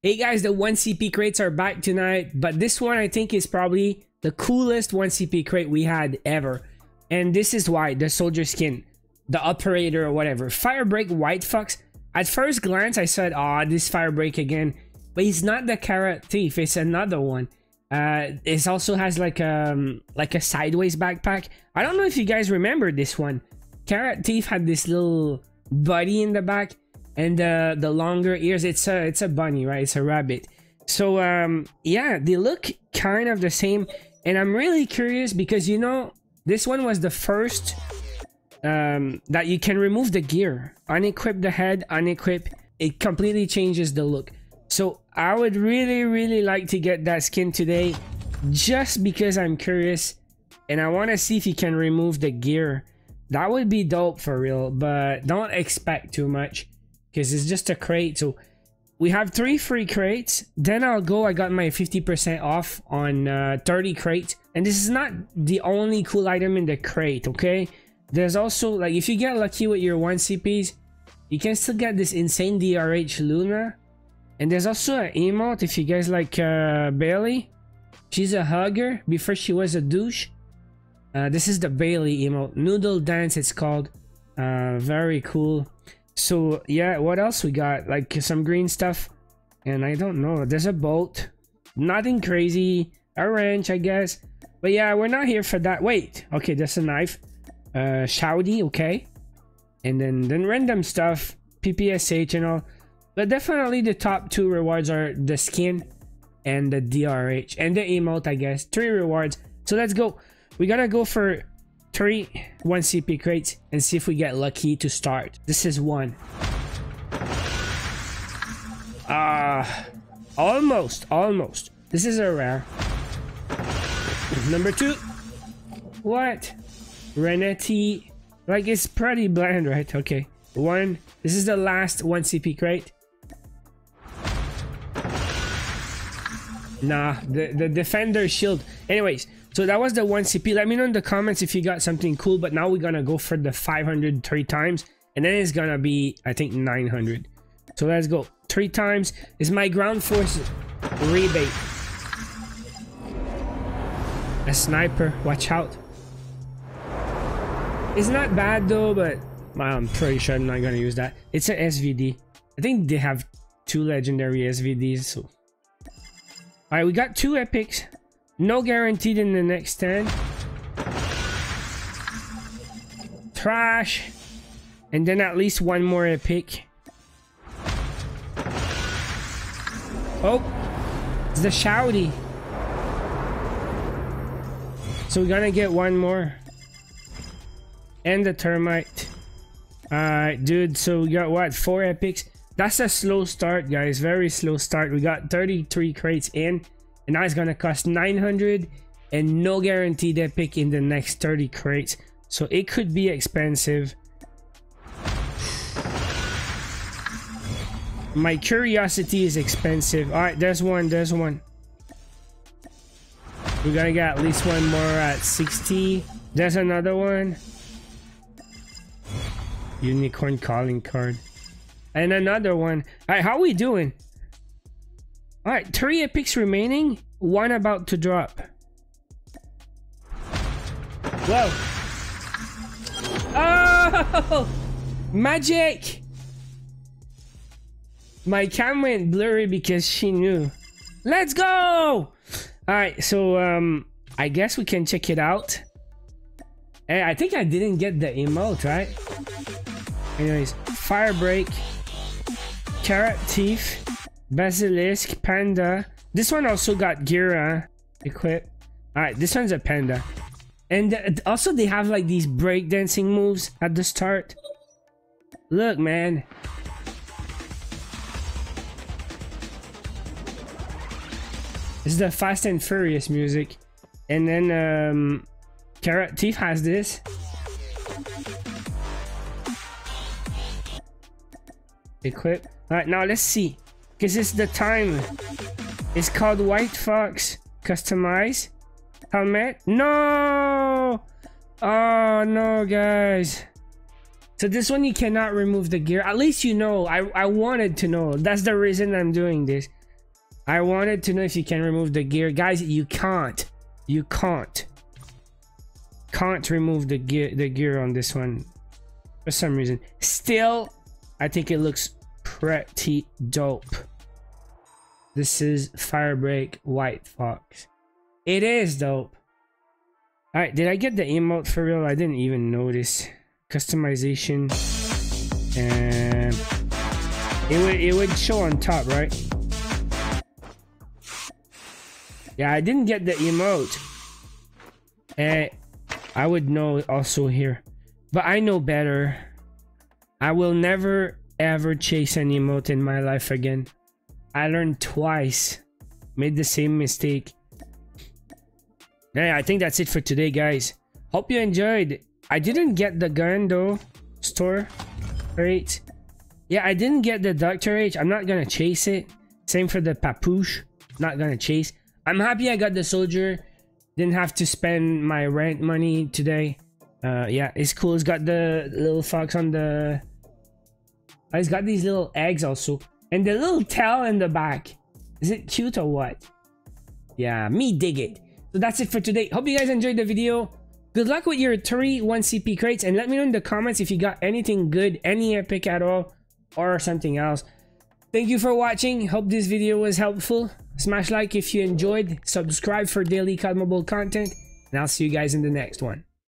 Hey guys, the 1CP crates are back tonight, but this one I think is probably the coolest 1CP crate we had ever. And this is why, the soldier skin, the operator or whatever. Firebreak White Fox, at first glance I said, oh, this Firebreak again. But he's not the Carrot Thief, it's another one. Uh, it also has like um, like a sideways backpack. I don't know if you guys remember this one. Carrot Thief had this little buddy in the back and uh, the longer ears it's a it's a bunny right? It's a rabbit. So um yeah they look kind of the same. And i'm really curious because you know this one was the first um that you can remove the gear. Unequip the head unequip. It completely changes the look. So i would really really like to get that skin today just because i'm curious. And i want to see if you can remove the gear. That would be dope for real but don't expect too much because it's just a crate. So we have three free crates. Then I'll go. I got my 50% off on uh, 30 crates. And this is not the only cool item in the crate, okay? There's also, like, if you get lucky with your 1 CPs, you can still get this insane DRH Luna. And there's also an emote if you guys like uh, Bailey. She's a hugger before she was a douche. Uh, this is the Bailey emote. Noodle Dance it's called. Uh, very cool. So yeah, what else we got? Like some green stuff. And I don't know. There's a boat. Nothing crazy. A wrench, I guess. But yeah, we're not here for that. Wait. Okay, there's a knife. Uh, Shouty, okay. And then, then random stuff. PPSH and all. But definitely the top two rewards are the skin and the DRH. And the emote, I guess. Three rewards. So let's go. We gotta go for three 1 CP crates and see if we get lucky to start. This is one. Ah, uh, almost, almost. This is a rare. Number two. What? Reneti. Like, it's pretty bland, right? Okay. One. This is the last 1 CP crate. Nah, the, the defender shield. Anyways, so that was the 1 CP. Let me know in the comments if you got something cool. But now we're gonna go for the 500 three times. And then it's gonna be, I think, 900. So let's go. Three times is my ground force rebate. A sniper, watch out. It's not bad though, but I'm pretty sure I'm not gonna use that. It's an SVD. I think they have two legendary SVDs. So. Alright, we got two epics. No guaranteed in the next 10. Trash. And then at least one more epic. Oh. It's the Shouty. So we're gonna get one more. And the termite. Alright, dude. So we got what? Four epics. That's a slow start, guys. Very slow start. We got 33 crates in. And now it's gonna cost 900 and no guaranteed pick in the next 30 crates. So it could be expensive. My curiosity is expensive. Alright, there's one, there's one. We're gonna get at least one more at 60. There's another one. Unicorn calling card. And another one. Alright, how we doing? Alright, three epics remaining, one about to drop. Whoa. Oh! Magic! My cam went blurry because she knew. Let's go! Alright, so um I guess we can check it out. Hey, I think I didn't get the emote, right? Anyways, fire break, Carrot Thief, Basilisk, Panda. This one also got Gira equipped. Alright, this one's a Panda. And also they have like these breakdancing moves at the start. Look, man. This is the Fast and Furious music. And then um, Carrot Thief has this. Equip. Alright, now let's see. Because it's the time. It's called White Fox. Customize. Helmet. No! Oh, no, guys. So this one you cannot remove the gear. At least you know. I, I wanted to know. That's the reason I'm doing this. I wanted to know if you can remove the gear. Guys, you can't. You can't. Can't remove the gear the gear on this one. For some reason. Still, I think it looks pretty dope. This is Firebreak White Fox. It is dope. Alright, did I get the emote for real? I didn't even notice. Customization. And it would it would show on top, right? Yeah, I didn't get the emote. Eh, I would know also here. But I know better. I will never ever chase an emote in my life again. I learned twice. Made the same mistake. Yeah, I think that's it for today, guys. Hope you enjoyed. I didn't get the gun though. Store. Right. Yeah, I didn't get the Doctor H. I'm not gonna chase it. Same for the Papoosh. Not gonna chase. I'm happy I got the soldier. Didn't have to spend my rent money today. Uh, yeah, it's cool. It's got the little fox on the... It's got these little eggs also. And the little tail in the back. Is it cute or what? Yeah, me dig it. So that's it for today. Hope you guys enjoyed the video. Good luck with your 3 1CP crates. And let me know in the comments if you got anything good, any epic at all, or something else. Thank you for watching. Hope this video was helpful. Smash like if you enjoyed. Subscribe for daily Mobile content. And I'll see you guys in the next one.